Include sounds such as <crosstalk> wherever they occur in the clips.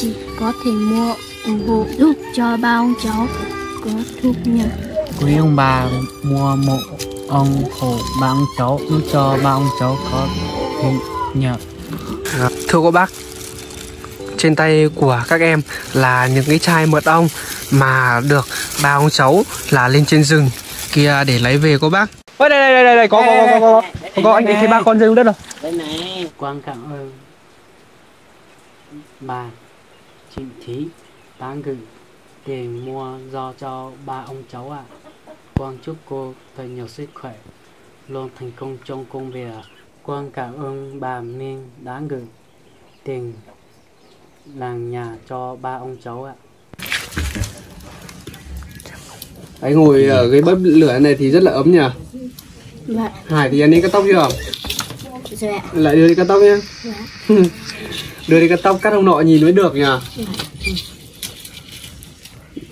chị có thể mua ủng hộ giúp cho ba ông cháu có thu nhập. Quý ông bà mua một ông hộ ba ông cháu giúp cho ba ông cháu có thu nhập. À, thưa cô bác, trên tay của các em là những cái chai mật ong mà được ba ông cháu là lên trên rừng kia để lấy về cô bác. Ôi đây đây đây đây có có có có có có anh thấy ba con rơi xuống đất rồi. Đây này, quan cảm ơn bà Trịnh Thí đã gửi tiền mua do cho ba ông cháu ạ. À. Quang chúc cô thật nhiều sức khỏe, luôn thành công trong công việc. Quang cảm ơn bà Miên đã gửi tiền làng nhà cho ba ông cháu ạ. Anh ngồi ở cái bếp lửa này thì rất là ấm nhỉ? Dạ. Hải thì anh đi cắt tóc chưa? Dạ. Lại đưa đi cắt tóc nhá. Dạ. <laughs> đưa đi cắt tóc cắt hôm nọ nhìn mới được nhỉ? Dạ.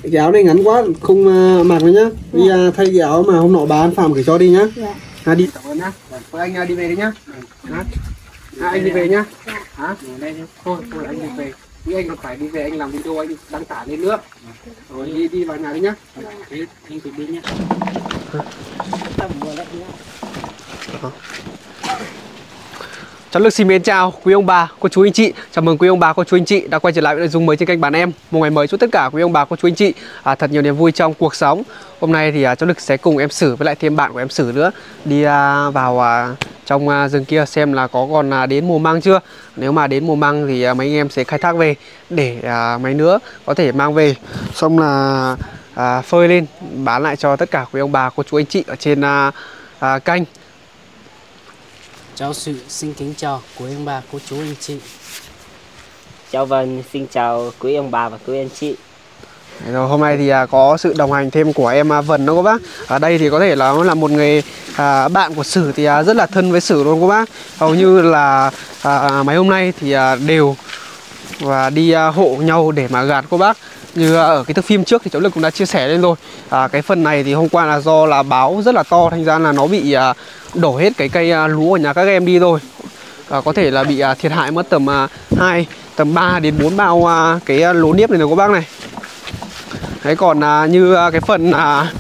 Cái áo này ngắn quá không uh, mặc nữa nhá. Đi uh, thay cái áo mà hôm nọ bà ăn phạm gửi cho đi nhá. Dạ. À, đi cảm ơn nhá. Thôi anh uh, đi về đi nhá. Hả? À, anh đi về nhá. Hả? Đây thôi thôi anh đi về. Vì anh còn phải đi về anh làm video anh đăng tải lên nữa. Rồi đi đi vào nhà đi nhá. Thế anh tự đi nhé. Cháu Lực xin mến chào quý ông bà, cô chú anh chị. Chào mừng quý ông bà, cô chú anh chị đã quay trở lại với nội dung mới trên kênh bản em. Một ngày mới chúc tất cả quý ông bà, cô chú anh chị à, thật nhiều niềm vui trong cuộc sống. Hôm nay thì à, cháu Lực sẽ cùng em Sử với lại thêm bạn của em Sử nữa. Đi à, vào à, trong à, rừng kia xem là có còn à, đến mùa măng chưa. Nếu mà đến mùa măng thì à, mấy anh em sẽ khai thác về Để à, mấy nữa có thể mang về. Xong là à, phơi lên bán lại cho tất cả quý ông bà, cô chú anh chị ở trên à, à, kênh. Cháu sự xin kính chào quý ông bà, cô chú anh chị. Cháu Vân xin chào quý ông bà và quý anh chị. Rồi hôm nay thì à, có sự đồng hành thêm của em à, Vân đó các bác. Ở đây thì có thể là là một người à, bạn của Sử thì à, rất là thân với Sử luôn các bác. Hầu như là à, mấy hôm nay thì à, đều và đi à, hộ nhau để mà gạt cô bác như à, ở cái thước phim trước thì cháu lực cũng đã chia sẻ lên rồi. À, cái phần này thì hôm qua là do là báo rất là to thành ra là nó bị à, đổ hết cái cây à, lúa của nhà các em đi rồi. À, có thể là bị à, thiệt hại mất tầm à, 2 tầm 3 đến 4 bao à, cái à, lúa niếp này này cô bác này. Đấy còn à, như à, cái phần à,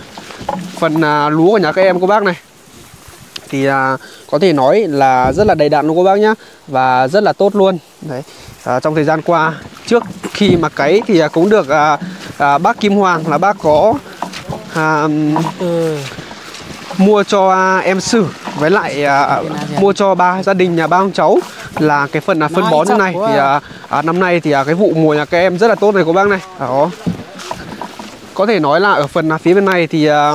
phần à, lúa của nhà các em cô bác này thì à, có thể nói là rất là đầy đặn luôn cô bác nhá và rất là tốt luôn. Đấy à, trong thời gian qua trước khi mà cấy thì à, cũng được à, à, bác Kim Hoàng là bác có à, Ừ. mua cho à, em Sử với lại à, mua cho ba gia đình nhà ba ông cháu là cái phần là phân bón như này. thì à, à, năm nay thì à, cái vụ mùa nhà các em rất là tốt này cô bác này. Đó. Có thể nói là ở phần à, phía bên này thì à,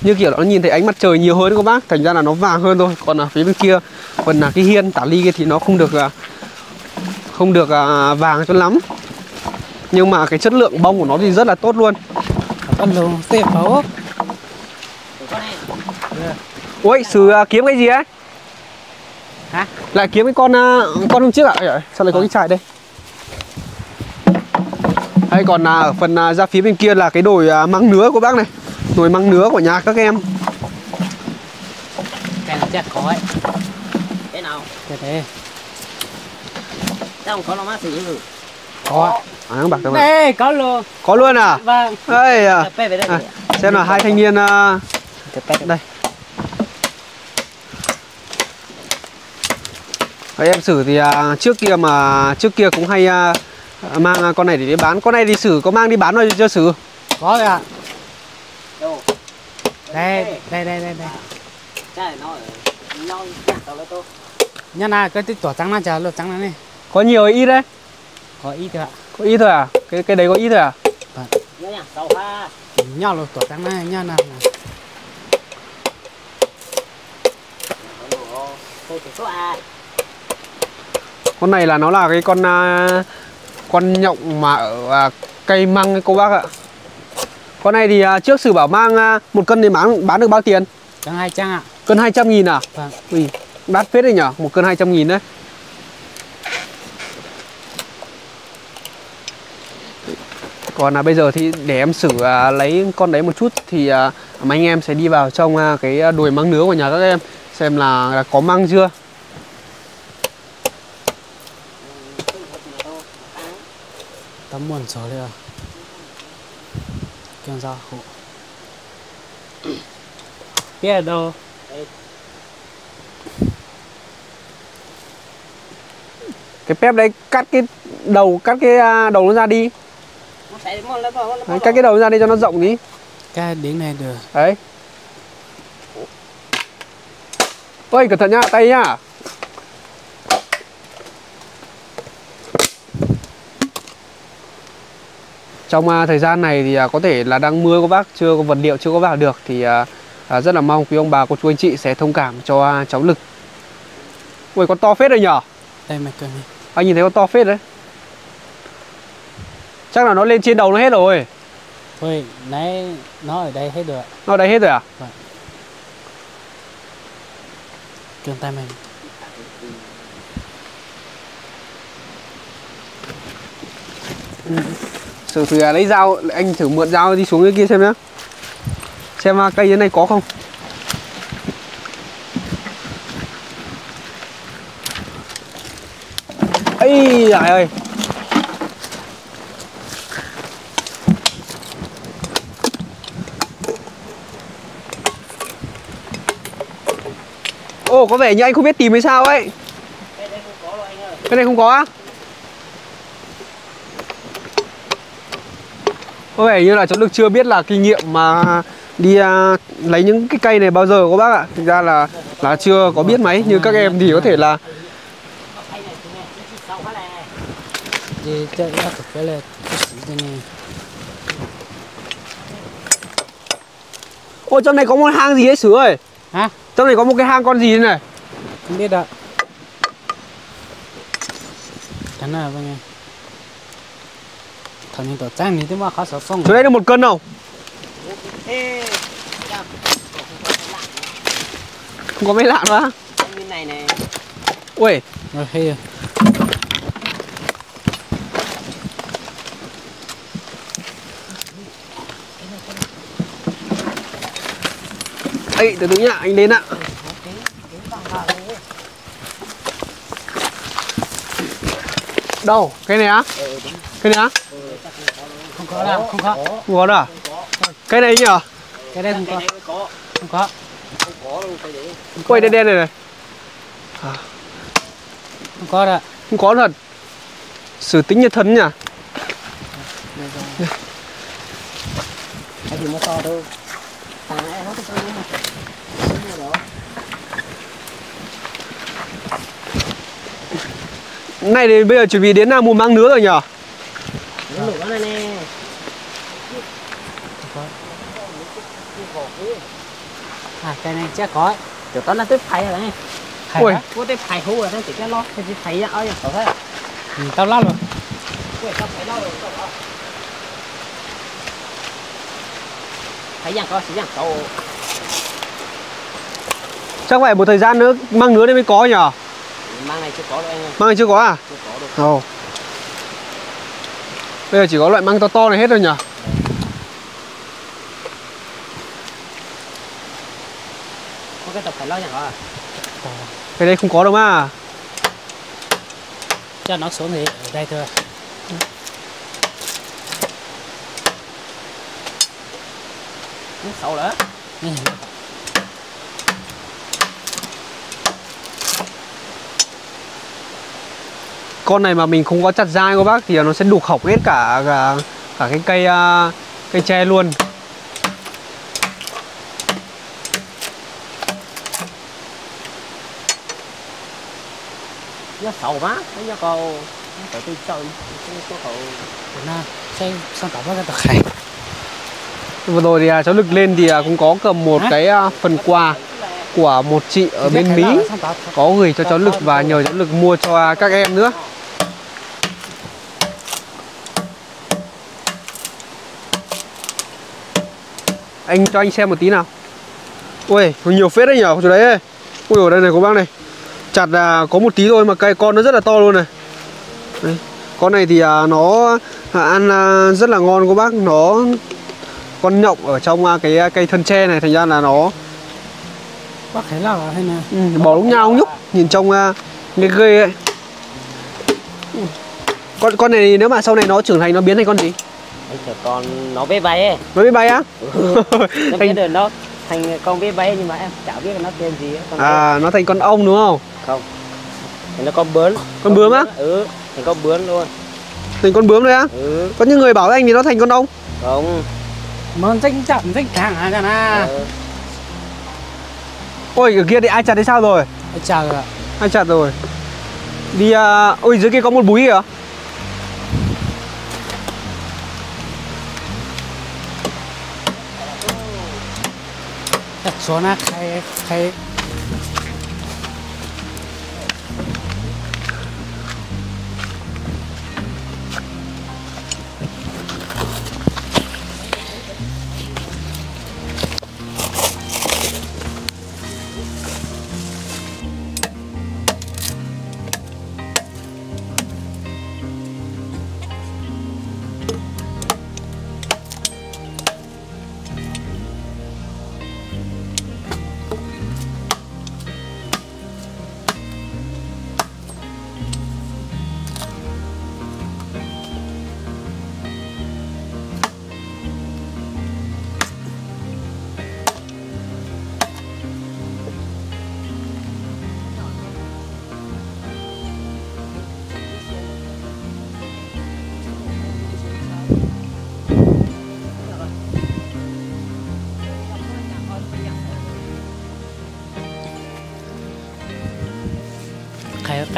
như kiểu nó nhìn thấy ánh mặt trời nhiều hơn cô bác. Thành ra là nó vàng hơn thôi. Còn ở phía bên kia phần là cái hiên tả ly kia thì nó không được à, không được à, vàng cho lắm nhưng mà cái chất lượng bông của nó thì rất là tốt luôn ui sử à, kiếm cái gì ấy Hả? lại kiếm cái con à, con hôm trước ạ à? sao lại có cái chài đây hay còn à, ở phần à, ra phía bên kia là cái đồi à, măng nứa của bác này đồi măng nứa của nhà các em Cái này chắc có ấy. Thế nào? Thế thế. Cháu không có nó má xỉ rồi. Có. à, bạc đâu. Đây, có luôn. có luôn à Vâng. đây à, à xem là hai thanh niên à, phê. đây Đấy, em xử thì à, trước kia mà trước kia cũng hay à, mang con này để đi bán con này thì xử có mang đi bán rồi chưa xử Có rồi ạ. Đâu? Đây, đây, đây, đây, đây. Cái này nó ở tao lấy tô. À, cái tỏ trắng nó chờ lột trắng này này. Có nhiều ít đấy Có ít thôi ạ. có ít thôi à cái cái đấy có ít thôi à ha. Nhau lột tỏ trắng này, số A. con này là nó là cái con à, con nhộng mà ở à, cây măng ấy cô bác ạ con này thì à, trước sử bảo mang một cân thì bán bán được bao tiền hai trắng ạ. cân 200 nghìn à Vâng. Ui, đắt phết đấy nhở một cân 200 nghìn đấy còn là bây giờ thì để em xử à, lấy con đấy một chút thì à, anh em sẽ đi vào trong à, cái à, đùi măng nứa của nhà các em xem là, là có măng chưa. Tấm muôn số rồi kiêng ra hộ. Biết đâu? Cái pép đấy cắt cái đầu cắt cái à, đầu nó ra đi đấy, cắt cái đầu. ra đi cho nó rộng tí cái đến này được. Đấy. Ôi cẩn thận nhá tay nhá. Trong à, thời gian này thì à, có thể là đang mưa các bác chưa có vật liệu chưa có vào được thì à, rất là mong quý ông bà cô chú anh chị sẽ thông cảm cho à, cháu lực. Ui con to phết rồi nhở? Đây mày cần đi. Anh nhìn thấy con to phết đấy chắc là nó lên trên đầu nó hết rồi. Thôi nãy nó ở đây hết rồi nó ở đây hết rồi à? Kiêng tay mình. Sử thử lấy dao Anh thử mượn dao đi xuống cái kia xem nhá. Xem à, cây dưới này có không? Ấy trời ơi Ồ có vẻ như anh không biết tìm hay sao ấy. Cái này không có á Có vẻ như là cháu được chưa biết là kinh nghiệm mà đi à, lấy những cái cây này bao giờ các bác ạ? Thực ra là là chưa có biết mấy Như các em thì có thể là Ôi trong này có một hang gì ấy Sứ ơi? Hả? Trong này có một cái hang con gì thế này? Không biết ạ. Cái nào vậy nghe. Thằng nhìn tổ trang này thế mà khó sợ xong Chỗ đây được một cân không Không có mấy lạng nữa. bên này này. Ui. Rồi hay rồi Ê từ từ nhá anh đến ạ. Đâu? Cái này á? Cái này á? Không có đâu không có Không có đâu à? Cái này nhỉ? Cái đây không có. Không có. Quay đen đen này này. Không có đâu Không có thật. Sử tính như thân nhỉ? Cái gì nó to đâu à nó có to mà Này thì bây giờ chuẩn bị đến là mùa măng nứa rồi nè à cái này chắc có. Chỗ tao là tới phải rồi Ui. có tới phải hú rồi nó chỉ cái lo cái gì phải ơi thế ừ, tao rồi. Quên tao phải lo rồi phải rằng có chỉ rằng cậu. Chắc phải một thời gian nữa măng nứa đây mới có nhỉ mang này chưa có đâu anh ơi. Măng này chưa có à? Chưa có đâu. Ồ. Bây giờ chỉ có loại măng to to này hết rồi nhỉ? Có cái tập phải lo rằng à? Cái đây không có đâu mà. Cho nó xuống thì ở đây thôi. Nó sâu nữa Con này mà mình không có chặt dai các bác Thì nó sẽ đục hỏng hết cả cả, cả cái cây à, cây tre luôn. Nó sâu má cho cô nó phải tôi chơi cái cậu. Nó xây sang tỏ cái tờ khai Vừa rồi thì à, cháu Lực lên thì à, cũng có cầm một cái à, phần quà của một chị ở bên Mỹ. có gửi cho cháu Lực và nhờ cháu Lực mua cho các em nữa. Anh cho anh xem một tí nào. Ui, có nhiều phết đấy nhở chỗ đấy. ấy. Ui ở đây này có bác này. Chặt à, có một tí thôi mà cây con nó rất là to luôn này. Đây. Con này thì à, nó à, ăn à, rất là ngon các bác, nó con nhộng ở trong à, cái à, cây thân tre này thành ra là nó bác thấy là hay nè ừ, bỏ lúc nhau nhúc nhìn trông à, ghê ghê ấy con con này nếu mà sau này nó trưởng thành nó biến thành con gì anh chờ con nó biết bay ấy. Nó <laughs> biết bay á? Nó biết được nó thành con biết bay nhưng mà em chả biết nó tên gì ấy. con à nó thành con ong đúng không? Không. Thành nó con bướm. Con bướm á? ừ thành con bướm luôn. Thành con bướm đấy á? Ừ. Có những người bảo với anh thì nó thành con ong? Không. Món danh chậm danh thẳng hả cả na. Ừ. ôi ở kia thì ai chặt thì sao rồi? Chào ạ? Ai chặt rồi? Đi à... ôi dưới kia có một búi kìa chặt số na khai khai khai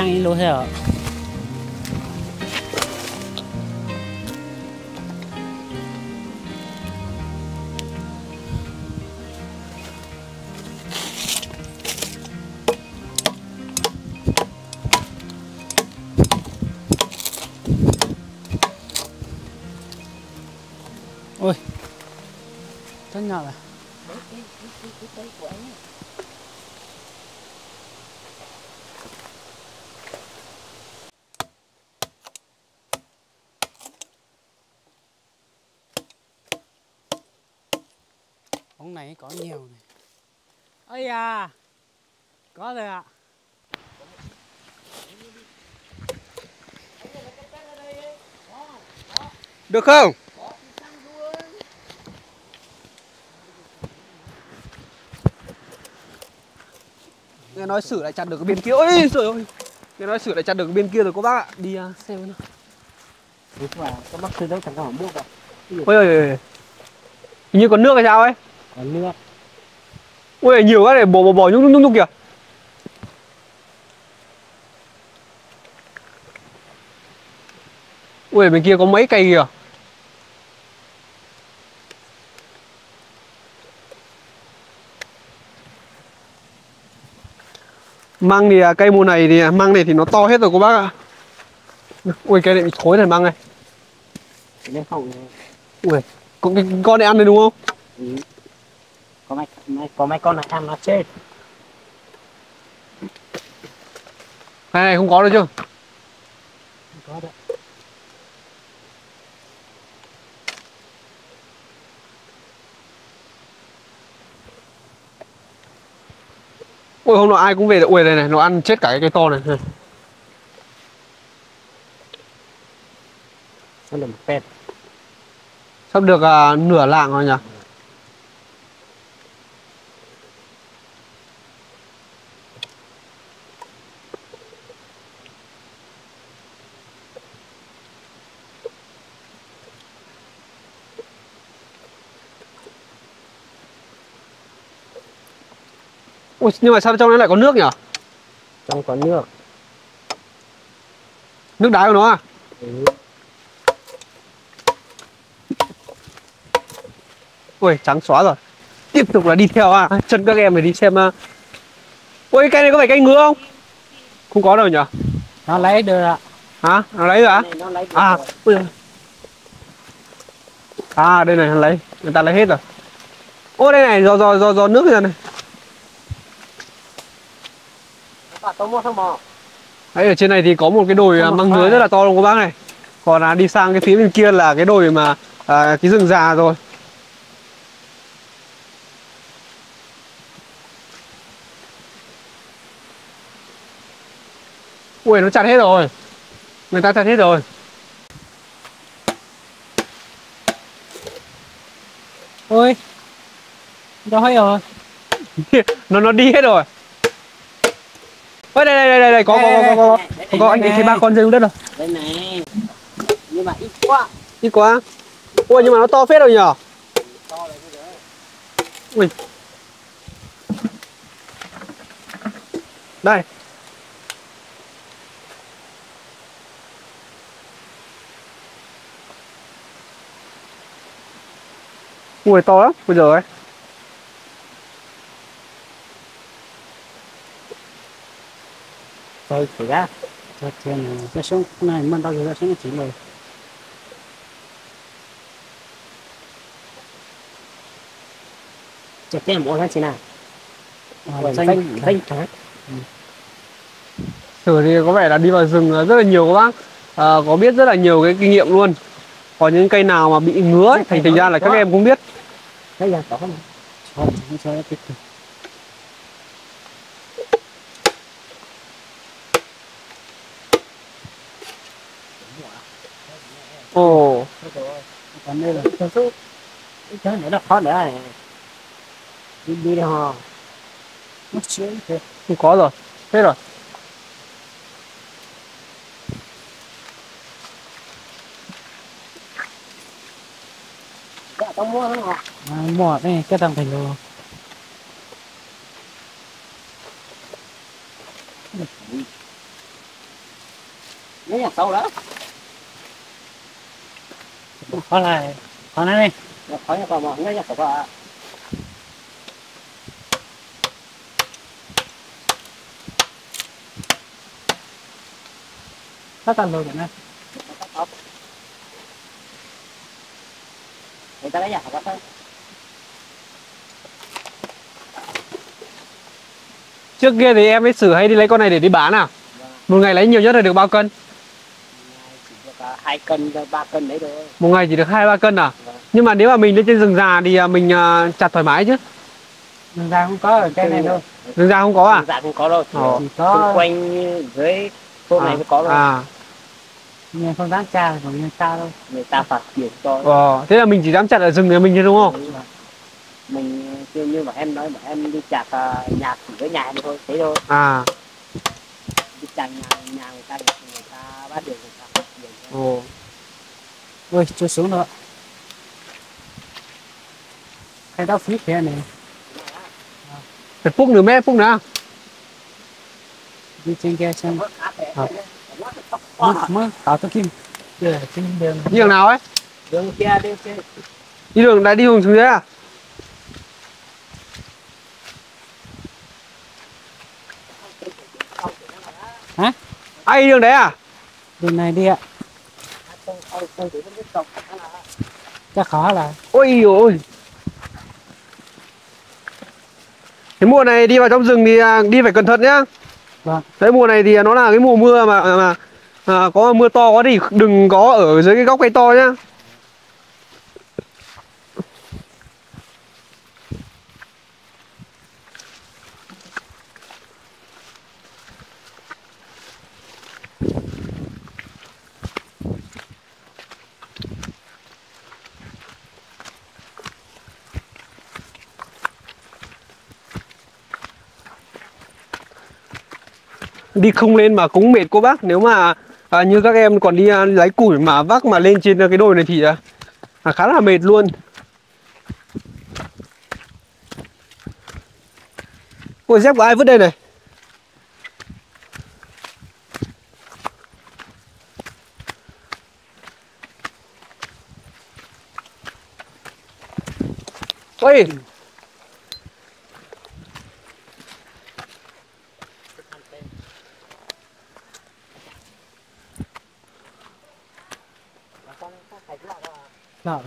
căng ý lô thế ạ ôi rất nhỏ này bóng này có nhiều này ây à? Có rồi ạ. Được không? Nghe nói sử lại chặt được cái bên kia. Ôi trời ơi. Nghe nói sử lại chặt được cái bên kia rồi cô bác ạ. Đi à, xem nào. Có bác sư đâu chẳng có bước vào ôi ôi ôi hình như còn nước hay sao ấy? Còn nước ui nhiều quá để bò bò bò nhúc nhúc nhúc nhúc kìa. Ui bên kia có mấy cây kìa. Măng thì à, cây mùa này thì à, măng này thì nó to hết rồi cô bác ạ. Ui cây này bị thối thành măng này. Ui con cái con này ăn được đúng không? Ừ. có mấy, mấy có mấy con này ăn nó chết. Này này không có đâu chứ có đấy. Ui hôm nọ ai cũng về ui này này nó ăn chết cả cái cây to này. Này. nó là một pet. Sắp được à, nửa lạng rồi nhỉ Ui, nhưng mà sao trong đấy lại có nước nhỉ? trong có nước Nước đá của nó à? ừ. Ui, trắng xóa rồi Tiếp tục là đi theo à Chân các em để đi xem à. Ui, cây này có phải cây ngứa không? Không có đâu nhỉ? nó lấy được ạ Hả? Nó lấy nó được À, rồi. ui. À, đây này, hắn lấy Người ta lấy hết rồi Ô, đây này, giò, giò, giò, giò nước rồi này Đấy ở trên này thì có một cái đồi à, măng hứa rất là to luôn các bác này? Còn à, đi sang cái phía bên kia là cái đồi mà à, cái rừng già rồi. Ui nó chặt hết rồi. Người ta chặt hết rồi. Ôi Nó hết rồi. <laughs> Nó nó đi hết rồi. Ôi đây đây đây đây, có có có có có có, có, anh thấy ba con rơi xuống đất rồi. Đây này. Nhưng mà ít quá. Ít quá. Ui nhưng mà nó to phết rồi nhở? To rồi ui. Đây. Ui to lắm. Bây giờ ấy Rồi thử ra Cho tiền cái xuống. Này mình bao giờ ra xuống chỉ rồi chặt tiền mua ra chị nào? Xanh Xanh trắng Thử thì có vẻ là đi vào rừng rất là nhiều các bác. À, Có biết rất là nhiều cái kinh nghiệm luôn. Có những cây nào mà bị ngứa ấy, Thành thành ra là các em cũng biết. Cái gì có không? Cho không cho nó tiếp Ồ. Còn đây là thật sự cái chơi này là khó nữa này đi đi đi hò nó xuống thế không có rồi thế rồi. Dạ tao mua nó hò à, Mua đây cái thằng thành đồ. Nó nhà sâu đó. Khó lại Khó này khó nhà còn mà nếu nhà có Tất cả đồ này người ta lấy nhà có thôi. Trước kia thì em với Sử hay đi lấy con này để đi bán à? Một ngày lấy nhiều nhất là được bao cân Ngày chỉ được à, hai cân ba cân đấy thôi. Một ngày chỉ được 2-3 cân à? Vâng. Nhưng mà nếu mà mình lên trên rừng già thì à, mình à, chặt thoải mái chứ? Đường ra không có ở cái này đâu. Rừng già không có à? Dạ không có đâu. Ồ. chỉ xung quanh dưới chỗ này mới có thôi. À. Nhưng không dám tra còn như xa đâu. Người ta phát triển cho ờ, Thế là mình chỉ dám chặt ở rừng nhà mình thôi đúng không? Mình như như mà em nói mà em đi chặt à, nhà chỉ với nhà em thôi thế thôi. À. Đi chặt nhà nhà người ta thì người ta bắt được người ta phát triển cho. Ồ. Ui chưa xuống nữa. Cái đó phí thế này Phải phúc nữa mẹ phúc nữa Đi trên kia xem. To. mơ Tạo tôi kim. Đi đường nào ấy? Đường kia đường kia. Đi đường đã đi đường xuống dưới à? Ai đi đường đấy à? Đường này đi ạ không không không chỉ biết trồng nó là Chắc khó là Ôi ôi. Cái mùa này đi vào trong rừng thì à, đi phải cẩn thận nhá. Vâng. Đấy mùa này thì nó là cái mùa mưa mà mà à, có mưa to quá thì đừng có ở dưới cái góc cây to nhá đi không lên mà cũng mệt cô bác. Nếu mà à, như các em còn đi à, lấy củi mà vác mà lên trên cái đồi này thì à, à, khá là mệt luôn. Ôi dép của ai vứt đây này? Ôi! Đó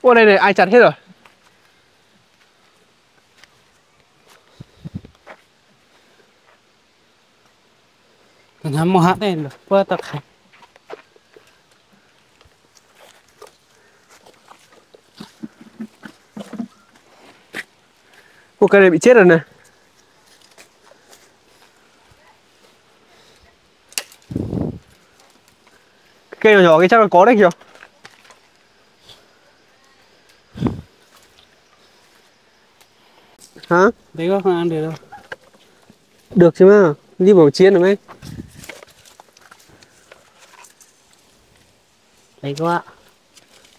Ôi đây này ai chặt hết rồi? Nó một hạt này được Bơ tật hành. Ôi cây này bị chết rồi này Cây nhỏ nhỏ cái chắc là có đấy kìa. Hả? Đấy có không ăn được đâu. Được chứ mà Đi bảo chiến được mấy Đấy các ạ.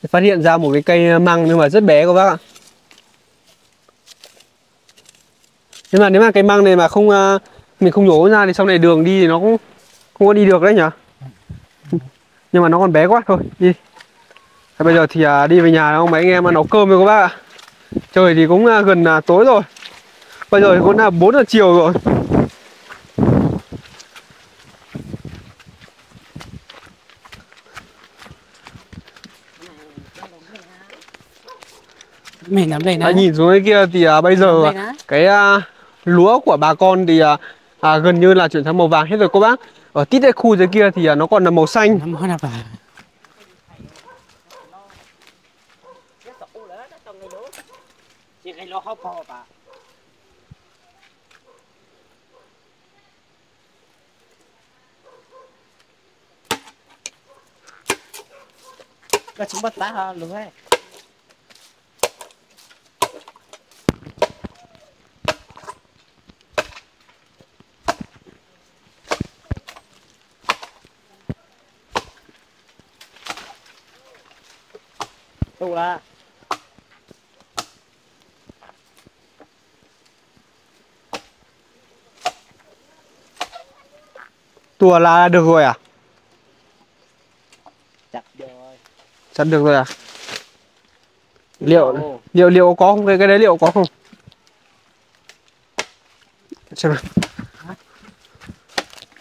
Phát hiện ra một cái cây măng nhưng mà rất bé các bác ạ. Nhưng mà nếu mà cây măng này mà không à, mình không nhổ ra thì sau này đường đi thì nó cũng không có đi được đấy nhỉ nhưng mà nó còn bé quá thôi đi. Thế bây giờ thì à, đi về nhà đâu mấy anh em nấu cơm rồi các bác ạ. Trời thì cũng à, gần à, tối rồi. Bây giờ thì cũng là 4 giờ chiều rồi. Mình nắm đây à, này nhìn xuống cái kia thì à, bây giờ này. cái à, lúa của bà con thì à, à, gần như là chuyển sang màu vàng hết rồi cô bác ở tít cái khu dưới kia thì à, nó còn là màu xanh. Cái lô hấp phò bà Nó chúng bắt tá luôn ấy Tụ là tùa là được rồi à? Chặt rồi. Chặt được rồi à? Liệu liệu liệu có không? Cái cái đấy liệu có không? Xem nào.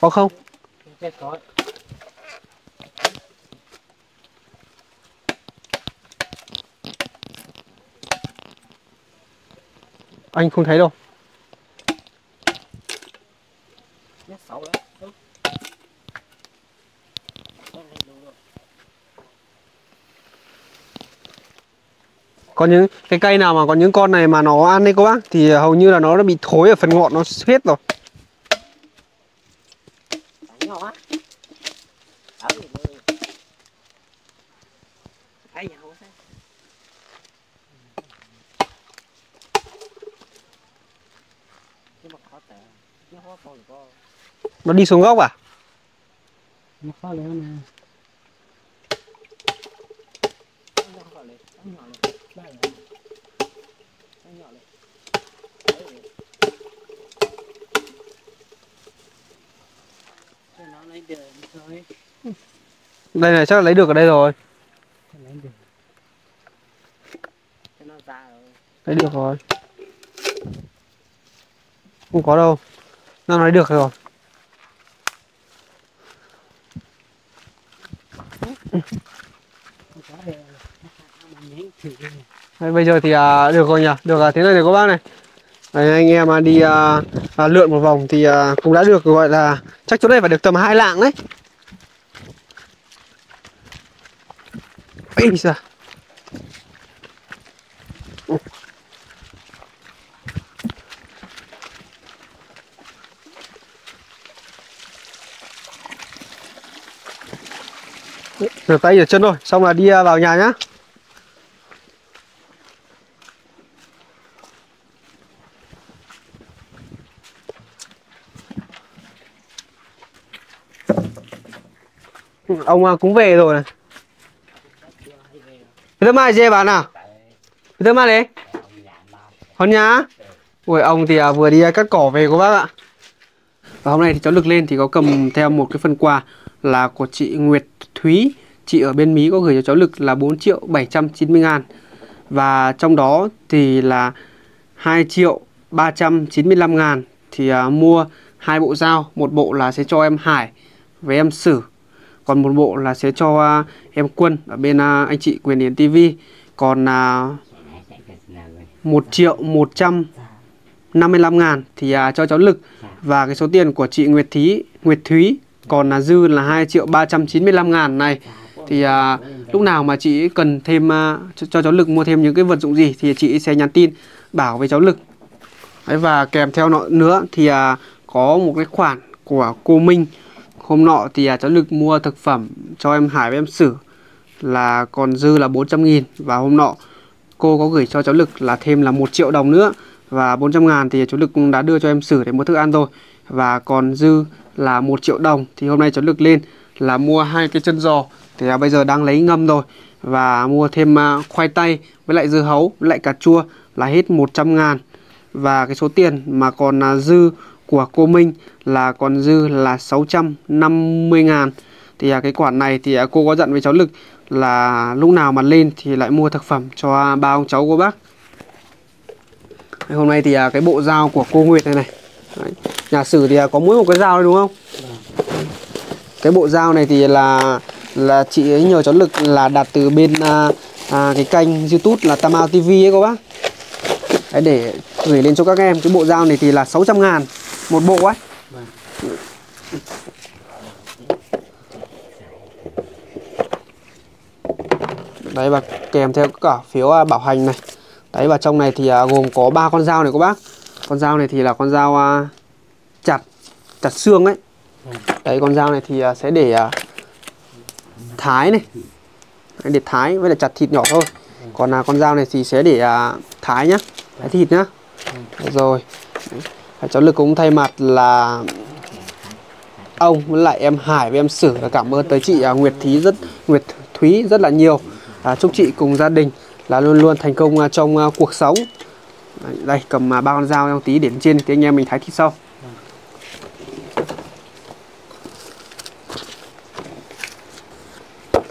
Có không anh không thấy đâu. Có những cái cây nào mà có những con này mà nó ăn đấy cô bác thì hầu như là nó đã bị thối ở phần ngọn nó hết rồi Đánh nhau á Đỡ gì nữa Thấy nhau á Nhưng mà khó tệ Chứ không có con có nó đi xuống gốc à? Nó khó léo nè Đây này chắc là lấy được ở đây lấy được rồi. Lấy được rồi. Không có đâu. Nó lấy được rồi không có được nó nhánh thử đi Đấy, bây giờ thì à, được rồi nhỉ? Được à, thế này này các bác này. Đấy, anh em à, đi à, à, lượn một vòng thì à, cũng đã được gọi là chắc chỗ này phải được tầm hai lạng đấy. Ây da. Rửa tay rửa chân rồi xong là đi à, vào nhà nhá ông à, cũng về rồi này thứ mai dê bán à? thứ mai đấy? con nhá? Ui ông thì à, vừa đi à, cắt cỏ về của bác ạ Và hôm nay thì cháu lực lên thì có cầm theo một cái phần quà là của chị Nguyệt Thúy Chị ở bên Mỹ có gửi cho cháu lực là 4 triệu 790 ngàn. Và trong đó thì là 2 triệu 395 ngàn. Thì à, mua hai bộ dao Một bộ là sẽ cho em Hải với em Sử. Còn một bộ là sẽ cho à, em Quân ở bên à, anh chị Quyền Yến TV còn à, 1 triệu 155 ngàn thì à, cho cháu Lực. Và cái số tiền của chị Nguyệt Thí Nguyệt Thúy còn là dư là 2 triệu 395 ngàn này thì à, lúc nào mà chị cần thêm à, cho, cho cháu Lực mua thêm những cái vật dụng gì thì chị sẽ nhắn tin bảo với cháu Lực. Đấy, và kèm theo nọ nữa thì à, có một cái khoản của cô Minh. Hôm nọ thì à, cháu Lực mua thực phẩm cho em Hải với em Sử là còn dư là 400 nghìn. Và hôm nọ cô có gửi cho cháu Lực là thêm là một triệu đồng nữa. Và 400 ngàn thì cháu Lực cũng đã đưa cho em Sử để mua thức ăn rồi. Và còn dư là một triệu đồng thì hôm nay cháu Lực lên là mua hai cái chân giò thì à, bây giờ đang lấy ngâm rồi và mua thêm à, khoai tây với lại dưa hấu với lại cà chua là hết 100 ngàn. Và cái số tiền mà còn à, dư của cô Minh là còn dư là 650 ngàn. Thì à, cái khoản này thì à, cô có dặn với cháu Lực là lúc nào mà lên thì lại mua thực phẩm cho ba ông cháu cô bác. Hôm nay thì à, cái bộ dao của cô Nguyệt này này. Đấy. nhà sử thì à, có mỗi một cái dao đấy đúng không? Cái bộ dao này thì là là chị ấy nhờ cháu lực là đặt từ bên à, à, cái kênh youtube là Tamao TV ấy các bác. Đấy để gửi lên cho các em. Cái bộ dao này thì là 600 ngàn một bộ ấy. Đấy và kèm theo cả phiếu à, bảo hành này. Đấy và trong này thì à, gồm có ba con dao này các bác. Con dao này thì là con dao à, chặt chặt xương ấy. Đấy con dao này thì à, sẽ để à, thái này. Để thái với lại chặt thịt nhỏ thôi. Còn là con dao này thì sẽ để à, thái nhá thái thịt nhá. Rồi. Đấy. Cháu lực cũng thay mặt là ông với lại em Hải với em Sử cảm ơn tới chị à, Nguyệt Thí rất Nguyệt Thúy rất là nhiều. À, chúc chị cùng gia đình là luôn luôn thành công à, trong à, cuộc sống. Đây cầm à, ba con dao em tí để trên thì anh em mình thái thịt sau.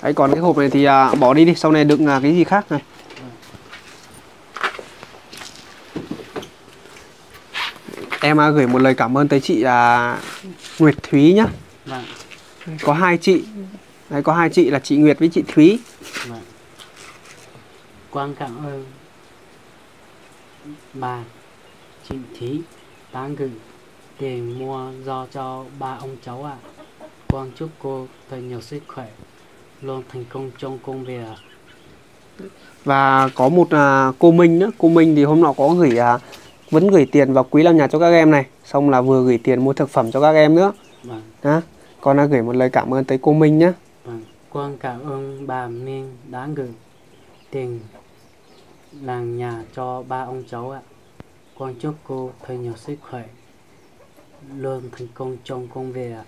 Đấy còn cái hộp này thì à, bỏ đi đi sau này đựng à, cái gì khác này. Em à, gửi một lời cảm ơn tới chị à, Nguyệt Thúy nhá. Vâng. Có hai chị. Đấy có hai chị là chị Nguyệt với chị Thúy. Vâng. Quan cảm ơn bà chị Thí đã gửi tiền mua do cho ba ông cháu ạ. Quan chúc cô thật nhiều sức khỏe luôn thành công trong công việc. Và có một à, cô Minh nữa. Cô Minh thì hôm nọ có gửi à, vẫn gửi tiền vào quý làm nhà cho các em này. Xong là vừa gửi tiền mua thực phẩm cho các em nữa. Vâng. Đó con đã gửi một lời cảm ơn tới cô Minh nhé Vâng, con cảm ơn bà Miên đã gửi tiền làng nhà cho ba ông cháu ạ. Con chúc cô thật nhiều sức khỏe, luôn thành công trong công việc ạ.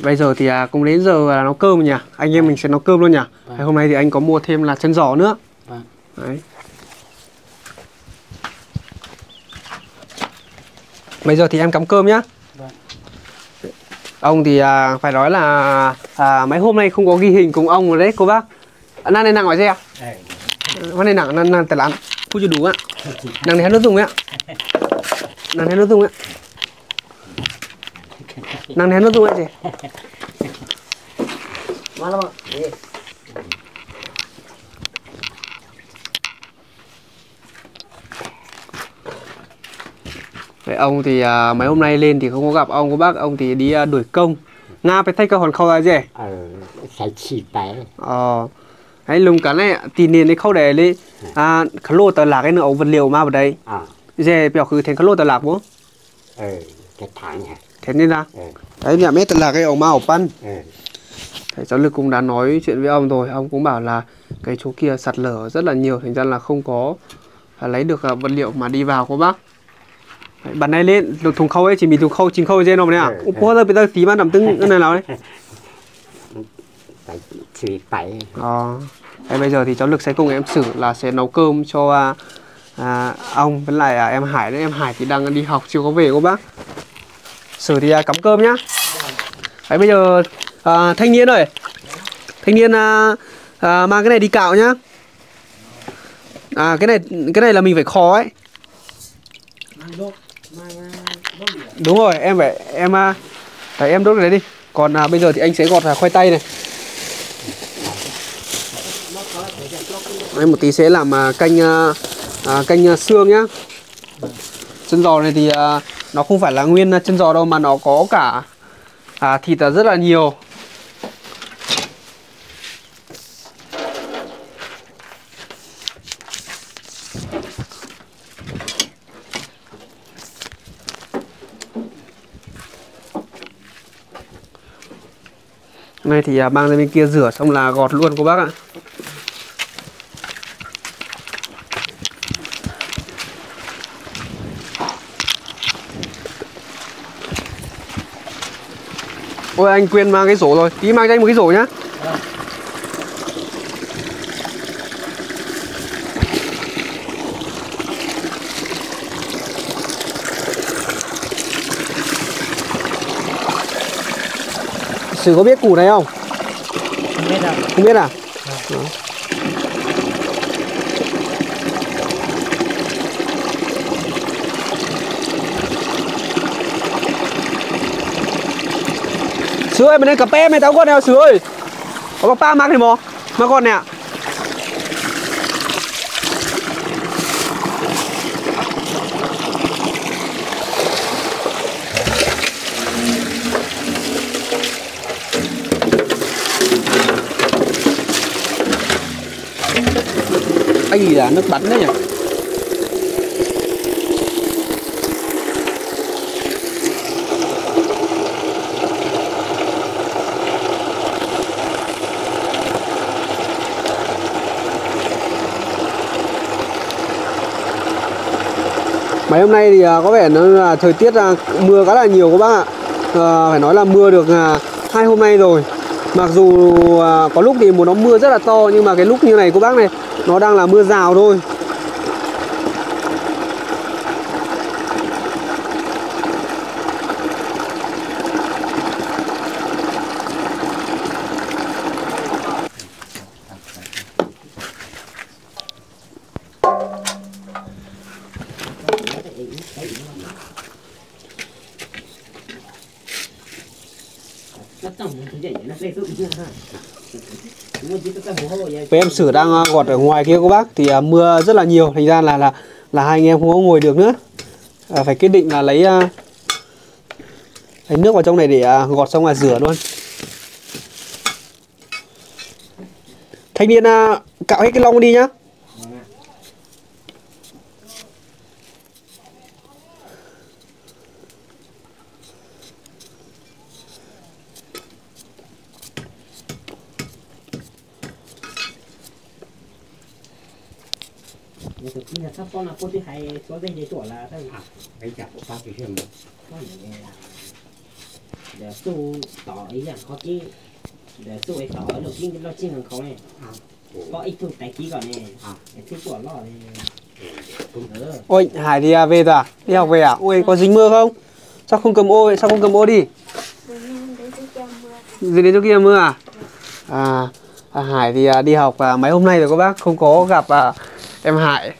Bây giờ thì à, cũng đến giờ là nấu cơm nhỉ anh em mình sẽ nấu cơm luôn nhỉ Vâng. Hay hôm nay thì anh có mua thêm là chân giò nữa Vâng, Đấy. Bây giờ thì em cắm cơm nhá. vâng, Ông thì à, phải nói là à, mấy hôm nay không có ghi hình cùng ông rồi đấy cô bác. À, Nàng này nặng hỏi gì ạ? Hôm nay nàng nàng tài lắm. Phu chưa đủ ạ. <laughs> Nàng này hết nước dùng ạ. <laughs> Nàng này hết nước dùng ạ. Nàng này hết nước dùng ạ chị. Đấy, ông thì à, mấy hôm nay lên thì không có gặp ông cô bác ông thì đi à, đuổi công. Nga phải thay cơ hòn khâu ra gì ờ sai chi bé. Ờ ấy lùng cái này tì niên cái khâu để đi. À khá lô tờ lạc cái nữa vật liệu mà vào đây. À. Dè biểu khử thành khá lô tờ lạc bố. Ờ cái thằng hả thế nên là ờ đấy nhà tờ lạc cái ông mà ổ pan ờ Thầy cháu Lực cũng đã nói chuyện với ông rồi. Ông cũng bảo là cái chỗ kia sạt lở rất là nhiều Thành ra là không có lấy được à, vật liệu mà đi vào cô bác. Đấy, Bạn này lên thùng khâu ấy chỉ bị thùng khâu chính khâu trên đâu này à Ừ, Ủa ừ. bố bây giờ tí mà nằm tưng cái này nào đấy. <laughs> Phải chi bé Ờ. Đấy, bây giờ thì cháu Lực sẽ cùng em Sử là sẽ nấu cơm cho à, à, ông. Với lại à, em Hải nữa. Em Hải thì đang đi học chưa có về cô bác Sử thì à, cắm cơm nhá. Đấy bây giờ à, thanh niên ơi. Thanh niên à, à, mang cái này đi cạo nhá. À cái này cái này là mình phải khó ấy. Đúng rồi em phải em à, Đấy em đốt cái đấy đi. Còn à, bây giờ thì anh sẽ gọt à, khoai tây này. Đấy một tí sẽ làm à, canh à, à canh à, xương nhá. Chân giò này thì à, nó không phải là nguyên chân giò đâu mà nó có cả à, thịt là rất là nhiều. Này thì à, mang ra bên kia rửa xong là gọt luôn cô bác ạ. Ôi anh quên mang cái sổ rồi tí mang cho anh một cái sổ nhá Sử có biết củ này không? không biết đâu Không biết à? Đó. Sứa ơi, mình lên cà phê mày tao con nào sứa ơi. Có bác ba mắc thì mò. Mà con nè Cái gì là nước bánh đấy nhỉ? Mấy hôm nay thì à, có vẻ nó là thời tiết à, mưa khá là nhiều các bác ạ. À, Phải nói là mưa được à, hai hôm nay rồi. Mặc dù có lúc thì một nó mưa rất là to Nhưng mà cái lúc như này cô bác này Nó đang là mưa rào thôi nó tổng thứ gì nó xây dựng chưa ha mua chỉ có cái bố vậy với em Sử đang à, gọt ở ngoài kia cô bác Thì à, mưa rất là nhiều. Thành ra là là là hai anh em không có ngồi được nữa. À, Phải quyết định là lấy à, Lấy nước vào trong này để à, gọt xong là rửa luôn. Thanh niên à, cạo hết cái lông đi nhá Người sắp con là cô đi hay số đây để tuổi là thôi bây giờ cũng bao nhiêu tiền có những cái là để su tỏ ý là có chi để su ấy tỏ đầu tiên lo chi hàng không này có ít thu tài ký còn này để thứ tuổi lo này Ôi Hải thì à, về rồi à? Đi học về à? Ôi có dính mưa không? Sao không cầm ô vậy? Sao không cầm ô đi? Dưới đến chỗ kia mưa à? À, à Hải thì à, đi học à, mấy hôm nay rồi các bác Không có gặp à, em Hải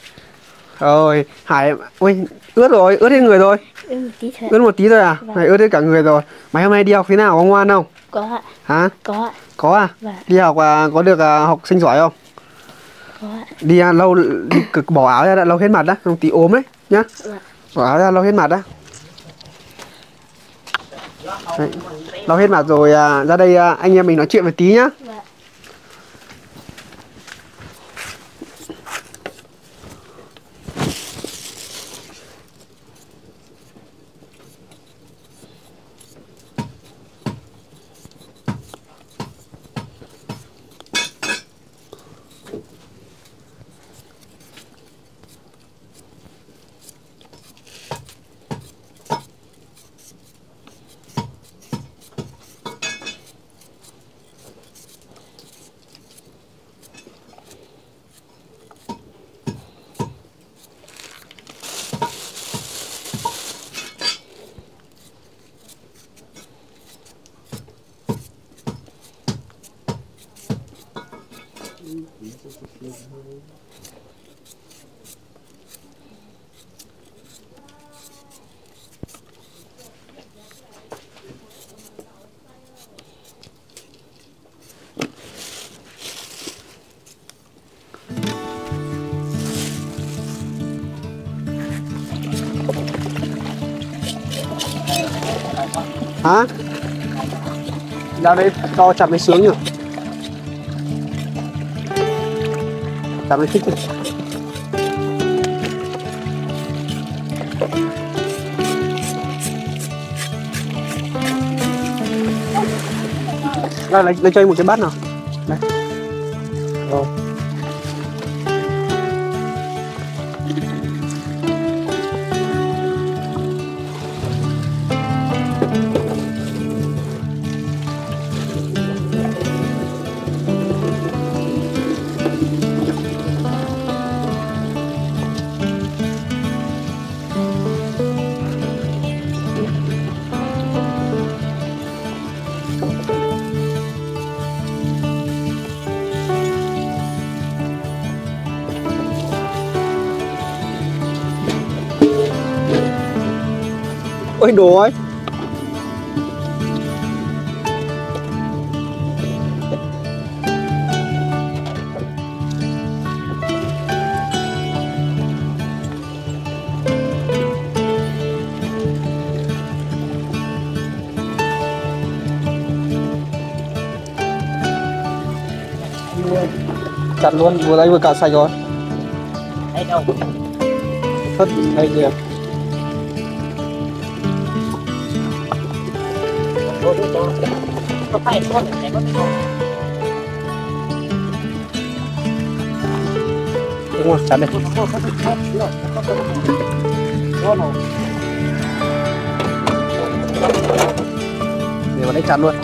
Rồi Hải Ôi ướt rồi, ướt hết người rồi Ừ, tí thôi. Ướt một tí thôi à? Vâng. Này ướt hết cả người rồi Mấy hôm nay đi học thế nào? Có ngoan không? Có ạ, Hả? có ạ, Có à? Vâng. Đi học à, có được à, học sinh giỏi không? có ạ. Đi à, lâu đi, cực bỏ áo ra đã lâu hết mặt đó Không tí ốm đấy nhá Vâng. Bỏ áo ra lâu hết mặt Đấy. Lau hết mặt rồi à, ra đây à, anh em mình nói chuyện một tí nhá Vâng. Hả? Ra đây to chặt mới sướng nhỉ Chặt mới thích nhỉ Đây, lấy, lấy cho anh một cái bát nào ôi đồ ấy chặt luôn vừa đây vừa cạo sạch rồi. Thấy đâu? Thất đây kìa Phải con có cái đúng rồi chặt đây để vào đây chặt luôn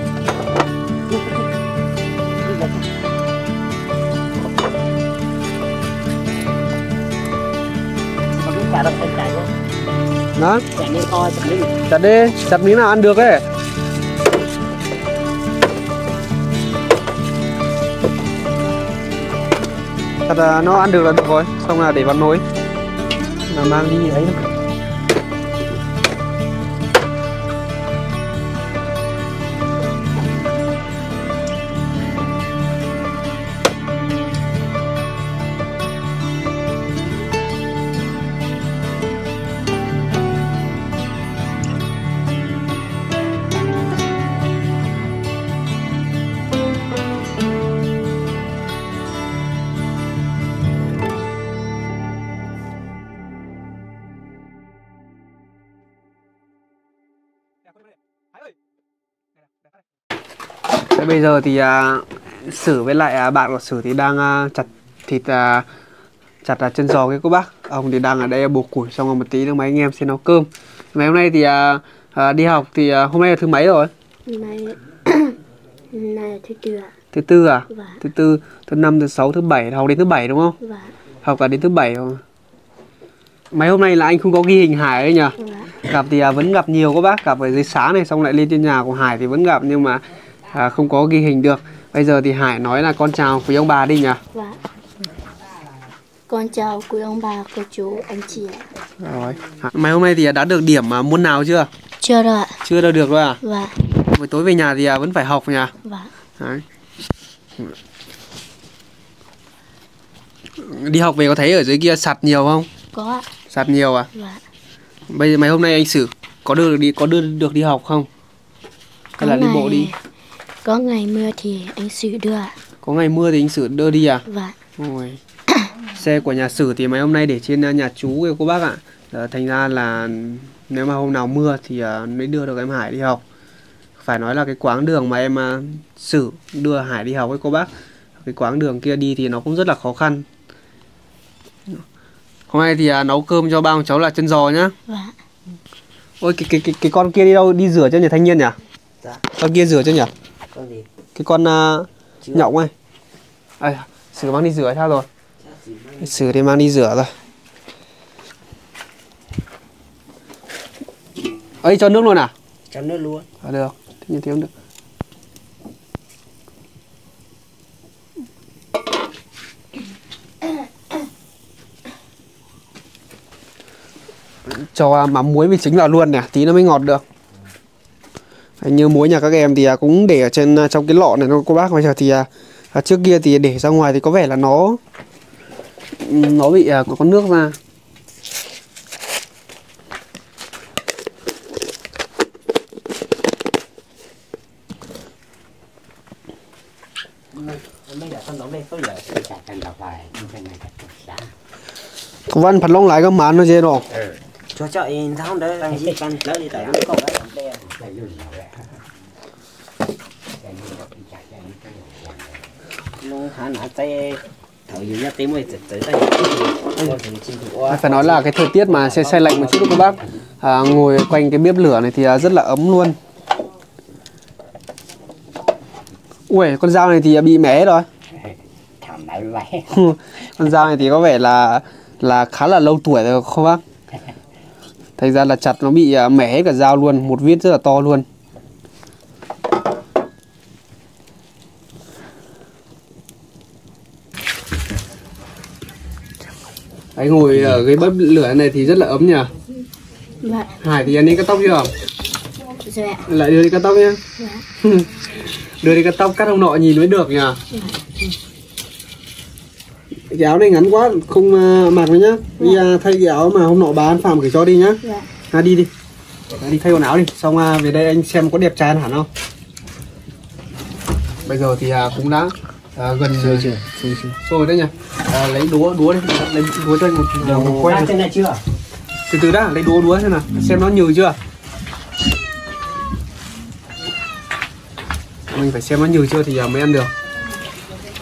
Còn cái chả coi, chặt đi chặt miếng nào ăn được ấy. Nó ăn được là được rồi, xong là để vào nồi. Là mang đi ấy. thôi bây giờ thì à, Sử với lại à, bạn của Sử thì đang à, chặt thịt à, chặt à, chân giò cái cô bác. Ông thì đang ở đây bổ củi xong rồi một tí nữa mấy anh em sẽ nấu cơm. Ngày hôm nay thì à, à, đi học thì à, hôm nay là thứ mấy rồi? Này Này <coughs> là thứ tư ạ. Thứ tư à? Và thứ tư thứ năm thứ sáu thứ bảy. Học đến thứ bảy đúng không? Và học cả đến thứ bảy rồi. Mấy hôm nay là anh không có ghi hình Hải đấy nhỉ Và gặp thì à, vẫn gặp nhiều các bác. Gặp ở dưới sáng này xong lại lên trên nhà của Hải thì vẫn gặp. Nhưng mà à, không có ghi hình được. Bây giờ thì Hải nói là con chào quý ông bà đi nhỉ? Và Con chào quý ông bà, cô chú, anh chị ạ. Rồi. Mấy hôm nay thì đã được điểm à, môn nào chưa? Chưa rồi ạ. Chưa được được rồi à? Và buổi tối về nhà thì à, vẫn phải học nhỉ? Đấy. đi học về có thấy ở dưới kia sạt nhiều không? Có ạ. Sạt nhiều à? Và bây giờ mấy hôm nay anh sử có được đi có đưa được đi học không? Hay là đi bộ đi Có ngày mưa thì anh Sự đưa ạ. Có ngày mưa thì anh sử đưa đi à? Và Ôi. xe của nhà sử thì mấy hôm nay để trên à, nhà chú kìa cô bác ạ. Ờ, thành ra là nếu mà hôm nào mưa thì à, mới đưa được em Hải đi học. Phải nói là cái quãng đường mà em à, sử đưa Hải đi học ấy cô bác cái quãng đường kia đi thì nó cũng rất là khó khăn. Hôm nay thì à, nấu cơm cho ba ông cháu là chân giò nhá. Và ôi cái cái cái, cái con kia đi đâu đi rửa cho nhỉ thanh niên nhỉ? Dạ. con kia rửa cho nhỉ Con gì? cái con uh, Chưa. nhộng ấy. À, sử mang đi rửa sao rồi. Sử thì mang đi rửa rồi. Ấy cho nước luôn à? Cho nước luôn. à, được. Thế nhưng thiếu được cho à, mắm muối với chính vào luôn nè. Tí nó mới ngọt được như muối nhà các em thì à, cũng để ở trên à, trong cái lọ này nó cô bác bây giờ thì à, trước kia thì để ra ngoài thì có vẻ là nó nó bị có con nước ra Cậu văn phật long lại các mán nó dê nọ. Ừ. Cho chọi sao đấy, tăng gì văn lỡ đi tại lúc cậu đấy. Phải nói là cái thời tiết mà xe xe lạnh một chút các bác. À, ngồi quanh cái bếp lửa này thì à, rất là ấm luôn. Ui con dao này thì à, bị mé rồi. <laughs> Con dao này thì có vẻ là là khá là lâu tuổi rồi không bác. Thành ra là chặt nó bị mé mẻ hết cả dao luôn một vết rất là to luôn. Đấy ngồi ở cái bếp lửa này thì rất là ấm nhỉ? Dạ. Hải thì anh đi cắt tóc chưa? Dạ. Lại đưa đi cắt tóc nhá Dạ. <laughs> Đưa đi cắt tóc cắt ông nọ nhìn mới được nhỉ? Dạ. Cái áo này ngắn quá không uh, mặc nữa nhá. Đi uh, thay cái áo mà hôm nọ bán phạm gửi cho đi nhá. Dạ. À, đi đi. À, đi thay quần áo đi. Xong uh, về đây anh xem có đẹp trai hẳn không? Bây giờ thì uh, cũng đã uh, gần chưa? Sôi rồi đấy nhỉ à, lấy đũa đũa đi. Lấy đũa cho anh một, Đầu một quay trên này chưa? từ từ đã lấy đũa đũa xem nào. Xem nó nhừ chưa? Mình phải xem nó nhừ chưa thì uh, mới ăn được.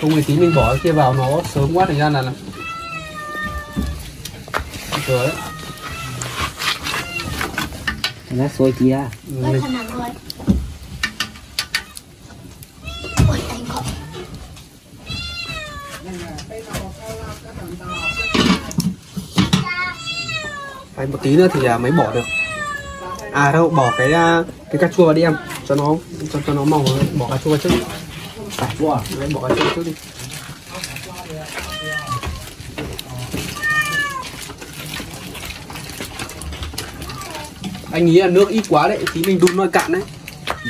Không thì tí mình bỏ cái kia vào nó sớm quá thời gian là Nó sôi tí ra. Ừ, Ôi mình- thằng nào rồi Ôi anh khó Đấy, một tí nữa thì à, mới bỏ được. À đâu bỏ cái à, cái cà chua vào đi em. Cho nó cho, cho nó màu bỏ cà chua vào trước đi. À? Bỏ cà chua trước đi. Anh nghĩ là nước ít quá đấy tí mình đun nó cạn đấy.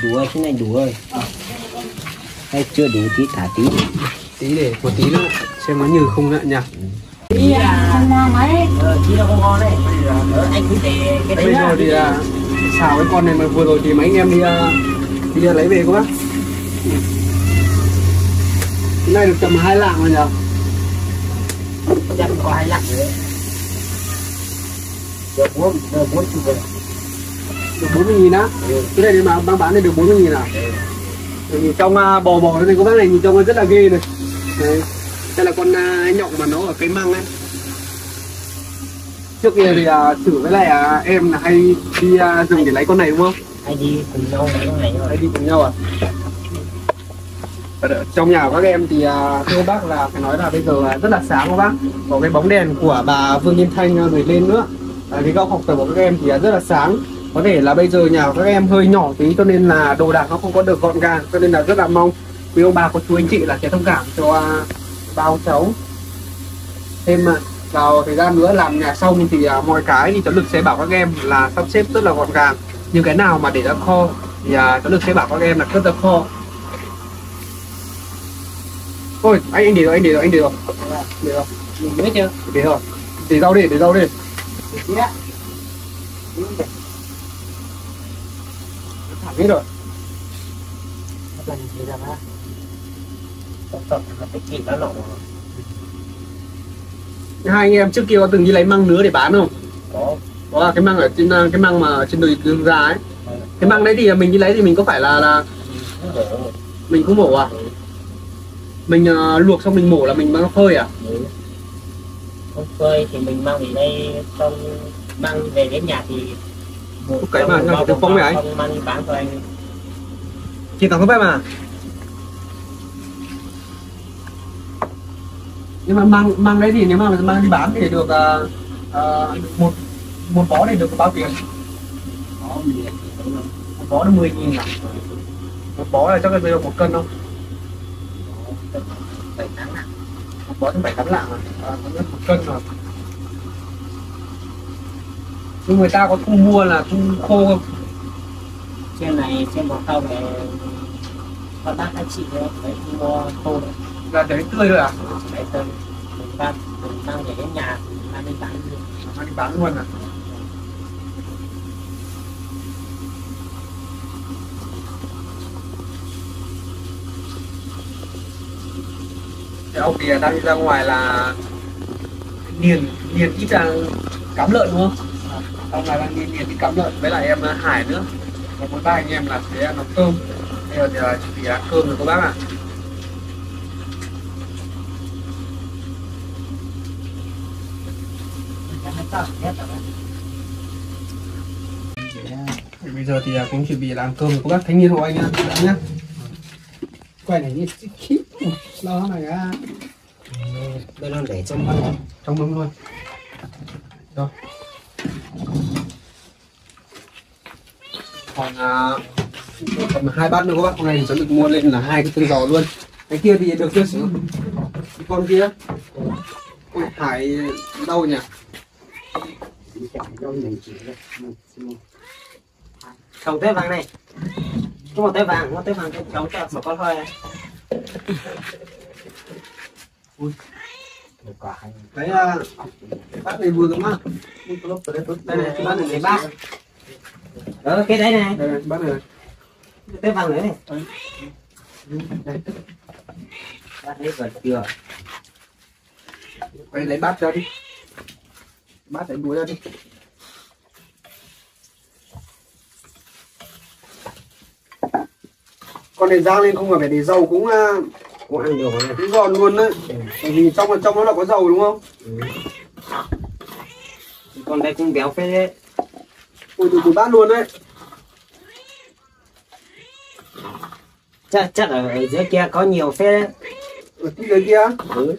Đủ rồi, cái này đủ rồi. Hay chưa đủ tí thả tí. tí để một tí nữa xem nó nhừ không nữa nhỉ Tí không ngon mấy. Ờ, tí không ngon đấy. Anh cứ để cái đấy bây giờ thì à, xào cái con này mà vừa rồi thì mấy anh em đi à, đi à, lấy về các bác cái này được tầm hai lạng rồi nhỉ Chắc có hai lạng nữa. Được bốn, được bốn chục rồi. được 40 nghìn á cái này thì mà bán bán này được 40 nghìn à nhìn trong à, bò bò này các bác này nhìn trong nó rất là ghê này Đấy đây là con à, nhộng mà nó ở cây măng ấy. Trước kia thì thử với lại à, em là hay đi à, rừng để lấy con này đúng không? Hay đi cùng nhau lấy con này hay đi cùng nhau à? Ở đợ- trong nhà của các em thì à, thưa bác là phải nói là bây giờ rất là sáng các bác. Có cái bóng đèn của bà Vương Kim Thanh gửi lên nữa. À, cái góc học tập của các em thì rất là sáng. Có thể là bây giờ nhà của các em hơi nhỏ tí cho nên là đồ đạc nó không có được gọn gàng cho nên là rất là mong quý ông bà cô chú anh chị là sẽ thông cảm cho bao cháu thêm vào thời gian nữa làm nhà xong thì à, mọi cái thì cháu lực sẽ bảo các em là sắp xếp rất là gọn gàng nhưng cái nào mà để ra kho thì à, cháu lực sẽ bảo các em là cất ra kho Ôi, anh anh để rồi, anh để rồi, anh để rồi. Để rồi, Mình biết chưa? để rồi. Để rau đi, để rau đi. Đã. Thẳng hết rồi. Lần thì ra ba. Tập nó. Hai anh em trước kia có từng đi lấy măng nứa để bán không? Có. Đó là cái măng ở trên cái măng mà trên đồi cương ra ấy. Cái măng đấy thì mình đi lấy thì mình có phải là là Nó mình cũng mổ à? Mình ờ, luộc xong mình mổ là mình mang nó phơi à? Ừ. Không phơi thì mình mang về đây xong mang về đến nhà thì một Cái mà được phong vậy mang đi bán cho anh Chỉ tao không phải mà. Nhưng mà măng măng đấy thì nếu mà mang đi bán thì được ờ, được một một bó này được bao tiền? thì một bó là 10 nghìn à? Một bó là chắc là bây giờ một cân không? Bảy tháng ạ. một bó thì bảy tám lạng à, một cân rồi. Nhưng người ta có thu mua là thu khô không? Trên này trên một tàu về có bác anh chị nữa phải mua khô đấy là để tươi rồi à phải từ mình mang mình mang về đến nhà mang đi bán luôn. mang đi bán luôn à Thế ông thì đang đi ra ngoài là điền điền ít là cắm lợn đúng không? Ông là đang đi điền đi cắm lợn với lại em là Hải nữa. Và một ba anh em là sẽ nấu cơm. Bây giờ thì là chuẩn bị ăn cơm rồi các bác ạ. Thì giờ thì à, cũng chuẩn bị làm cơm rồi các thanh niên hộ anh nhá. Đã nhá. Quay này như khiếp. Lo này à. bên nó để trong băng trong mâm luôn. Rồi còn à, còn hai bát nữa các bác. Hôm nay thì cháu được mua lên là hai cái tương giò luôn. Cái kia thì được chưa con kia. Ôi hải đâu nhỉ trồng tép vàng này. Có một tép vàng một tép vàng trồng cho một con thôi. Đấy à, bác này vừa lắm á. Đây này bác này cái bát ờ cái đấy này. Đây bác này tép vàng nữa này. Bát đấy vật chưa? Quay lấy bát ra đi. Bát lấy đuôi ra đi con này rang lên không phải để dầu cũng à, cũng ăn được cũng giòn luôn đấy. Bởi vì trong trong nó là có dầu đúng không? Con đây cũng béo phết đấy. Ui từ từ bát luôn đấy. Chắc chắc ở dưới kia có nhiều phết đấy. Ở dưới kia? Ừ.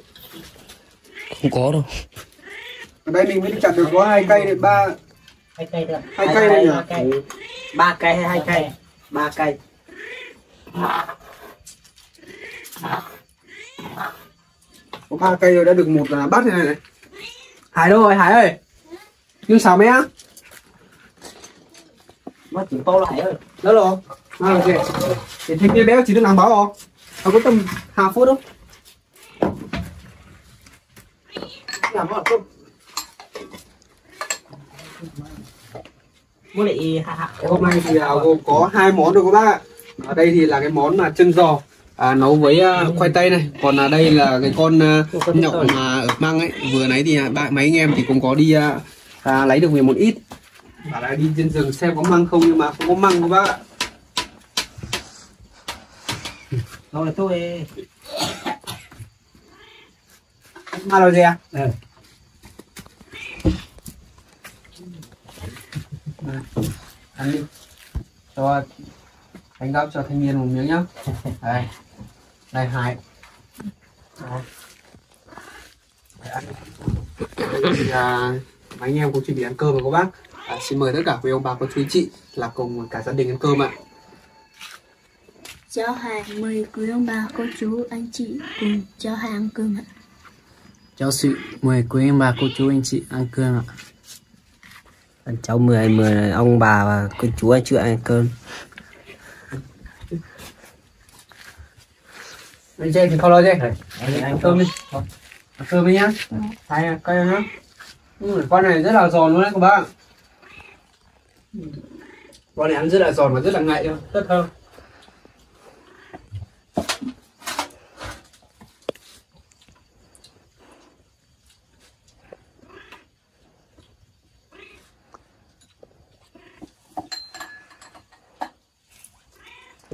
không có đâu. Ở đây mình mới chặt được có hai cây này ba hai cây thôi. Hai cây này nhỉ? ba cây. Ừ. ba cây hay hai cây. Ba cây có ba cây rồi đã được một là bát này này. Hải đâu rồi hải ơi? Nhưng sao mấy á nó chỉ bao lại thôi đó rồi? À, ok. Thì thấy cái béo chỉ được làm báo không có tầm hai phút đâu làm không muốn lại hôm nay thì à, có hai món rồi các bác ạ ở đây thì là cái món mà chân giò à, nấu với à, khoai tây này. Còn ở đây là cái con à, nhộng mà ở măng ấy. Vừa nãy thì à, bạn mấy anh em thì cũng có đi à, à, lấy được về một ít. Bảo là đi trên rừng xem có măng không nhưng mà không có măng các bác ạ. Rồi tôi mà là gì à Ừ. Ăn đi. Cho anh gắp cho thanh niên một miếng nhá. Đây. Đây hai. Thì à, anh em cũng chuẩn bị ăn cơm rồi các bác. À, xin mời tất cả quý ông bà cô chú anh chị là cùng cả gia đình ăn cơm ạ. Cháu hàng mời quý ông bà cô chú anh chị cùng cháu hàng ăn cơm ạ. Cháu sự mời quý ông bà cô chú anh chị ăn cơm ạ. cháu mười mười ông bà và cô chú anh chưa ăn cơm anh chơi thì không lo chơi ăn ăn cơm đi. ăn cơm đi nhá. Hai cây nhá. Ừ, con này rất là giòn luôn đấy các bác con này ăn rất là giòn và rất là ngậy luôn rất thơm.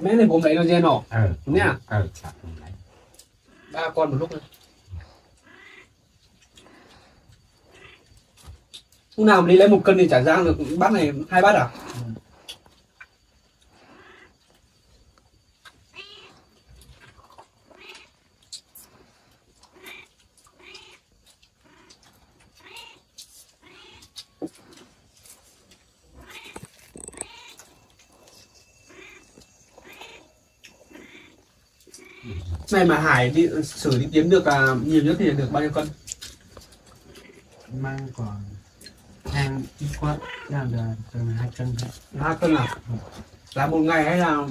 Mấy này bố lấy nó hổ ờ Đúng nhá? lấy ba con một lúc này lúc nào mà đi lấy một cân thì chả ra được, bát này hai bát à? Ừ. này mà hải đi xử đi kiếm được à, nhiều nhất thì được bao nhiêu cân? Mang còn hàng ít quá, được từ hai cân hai cân à? Là một ngày hay là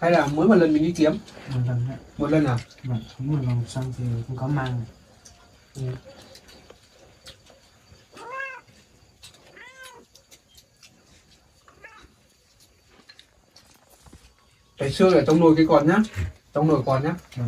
hay là mỗi một lần mình đi kiếm? Một lần đấy. một lần à? Vâng, một lần xong thì cũng có mang. cái xương ở trong nồi cái còn nhá trong nồi còn nhá. Ừ.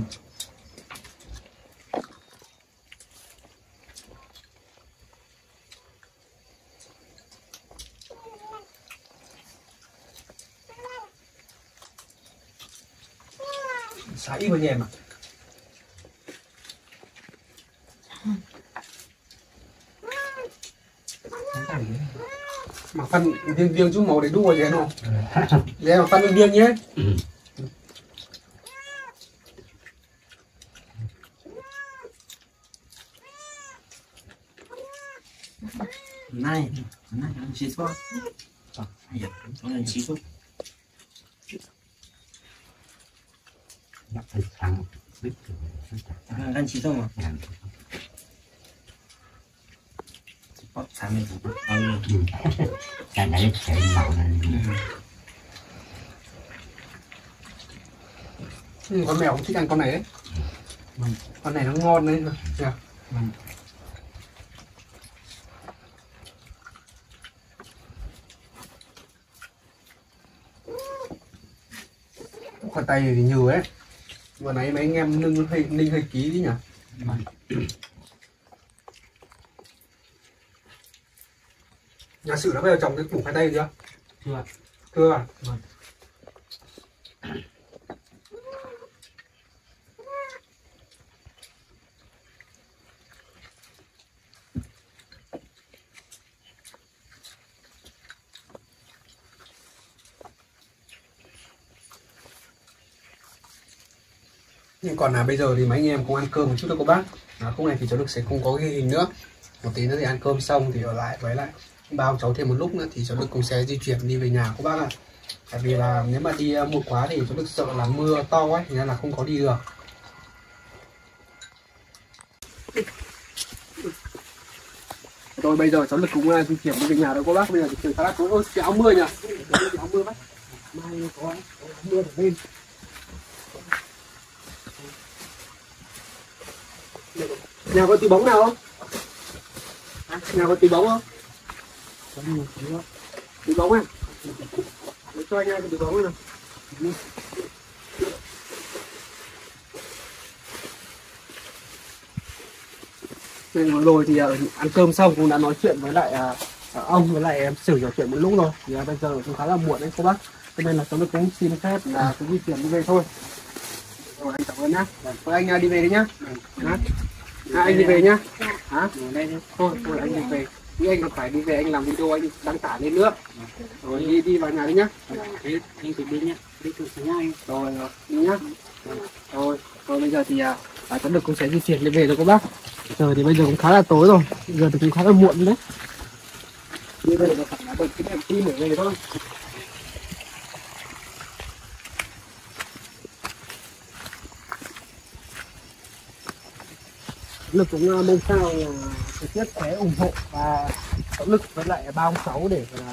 xả ít vào nhẹ mà. Mà phân riêng riêng chút màu để đu vào nhẹ không nhẹ mà phân riêng riêng nhé này ăn chí số ăn chí số nó phải sang biết rồi nó chặt ăn chí số mà. Ngàn sao mình cũng ơi cha đấy sẽ bảo là ừ, con mèo cũng thích ăn con này đấy con này nó ngon đấy. Kìa. Khoai tây thì nhiều đấy vừa nãy mấy anh em nâng hơi ninh hơi ký đi nhỉ? Nhà sử đã bao giờ trồng cái củ khoai tây chưa? Chưa chưa à còn là bây giờ thì mấy anh em cũng ăn cơm một chút thôi cô bác. À, khúc này thì cháu được sẽ không có ghi hình nữa. Một tí nữa thì ăn cơm xong thì ở lại với lại. Bao cháu thêm một lúc nữa thì cháu được cũng sẽ di chuyển đi về nhà cô bác ạ. Tại vì là nếu mà đi à, muộn quá thì cháu được sợ là mưa to ấy nên là không có đi được. Rồi bây giờ cháu lực cũng à, di chuyển đi về nhà đâu cô bác. Bây giờ thì trời khá là tối ôi cái áo mưa nhỉ? Cái áo mưa bác mai có có áo mưa để lên nhà có tí bóng nào không? À, nhà có tí bóng không? Có nhiều tí bóng à? Để cho anh em cái tí bóng nào. Nên vừa rồi thì à, ăn cơm xong cũng đã nói chuyện với lại à, à, ông với lại em xử trò chuyện một lúc rồi. Thì à, bây giờ cũng khá là muộn đấy cô bác. Cho nên là cháu cũng xin phép là cũng di chuyển đi về thôi. Rồi anh cảm ơn nhá. Thôi anh đi về đi nhá. Hả? À, anh đi về nhá. Hả? Ngồi đây đi. thôi thôi anh đi về. Nhưng anh còn phải đi về anh làm video anh đăng tải lên nữa. Rồi đi đi vào nhà đi nhá. Thế anh thì đi nhá. Đi từ sáng anh. rồi rồi đi nhá. Rồi rồi bây giờ thì à, à được cũng sẽ di chuyển đi về rồi các bác. Giờ thì bây giờ cũng khá là tối rồi. Giờ thì cũng khá là muộn đấy. Đi về là phải là đợt cái đèn tim để về thôi lực cũng uh, mong sao là thời tiết sẽ ủng hộ và nỗ lực với lại ba ông cháu để là,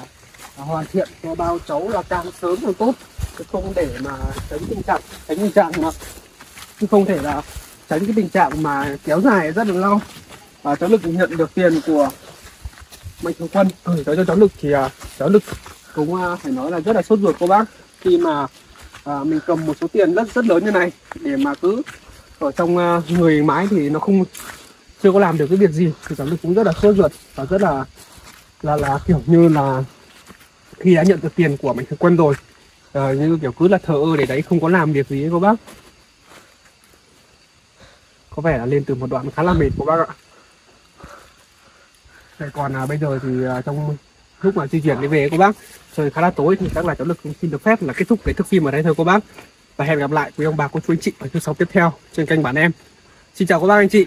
là hoàn thiện cho bao cháu là càng sớm càng tốt chứ không để mà tránh tình trạng tránh tình trạng mà chứ không thể là tránh cái tình trạng mà kéo dài rất là lâu. Và cháu lực cũng nhận được tiền của mạnh thường quân. Gửi tới cho cháu lực thì à, cháu lực cũng phải nói là rất là sốt ruột cô bác khi mà à, mình cầm một số tiền rất rất lớn như này để mà cứ ở trong người mãi thì nó không chưa có làm được cái việc gì thì cảm lực cũng rất là sốt ruột và rất là là là kiểu như là khi đã nhận được tiền của mạnh thường quân rồi à, như kiểu cứ là thờ ơ để đấy không có làm việc gì ấy cô bác. Có vẻ là lên từ một đoạn khá là mệt cô bác ạ. Vậy còn à, bây giờ thì à, trong lúc mà di chuyển đi về cô bác trời khá là tối thì chắc là cháu lực cũng xin được phép là kết thúc cái thức phim ở đây thôi cô bác. Và hẹn gặp lại quý ông bà cô chú anh chị ở chương sau tiếp theo trên kênh bản em. Xin chào các bác anh chị.